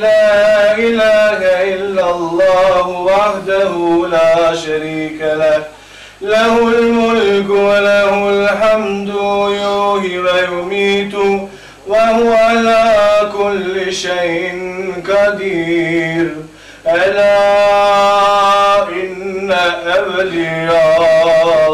لا إله إلا الله وحده لا شريك له. له الملك وله الحمد يوهي ويميت وهو على كل شيء قدير. ألا إن أولياء